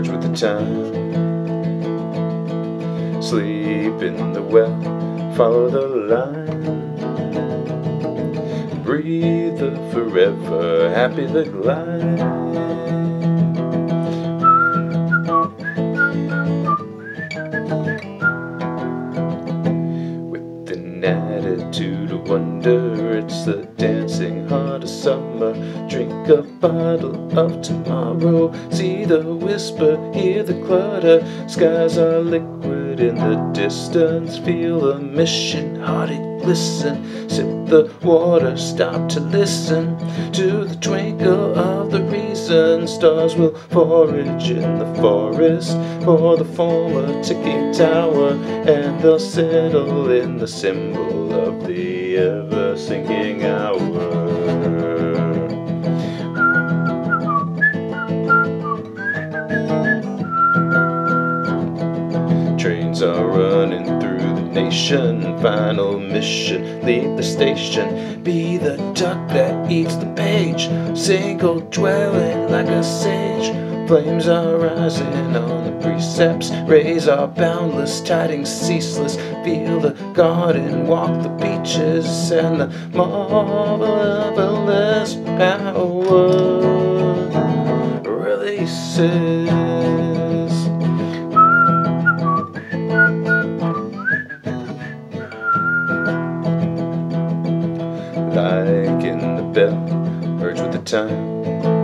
time. Sleep in the well, follow the line. Breathe the forever, happy the glide. Wonder, it's the dancing heart of summer. Drink a bottle of tomorrow. See the whisper, hear the clutter. Skies are liquid in the distance. Feel the mission, hearted glisten. Sip the water, stop to listen to the twinkle of. Stars will forage in the forest for the former ticking tower, and they'll settle in the symbol of the ever sinking hour. Trains are running through Final mission, leave the station. Be the duck that eats the page. Single dwelling like a sage. Flames are rising on the precepts. Rays are boundless, tidings ceaseless. Feel the garden, walk the beaches, and the marvelous power releases. Like in the bell, merge with the time.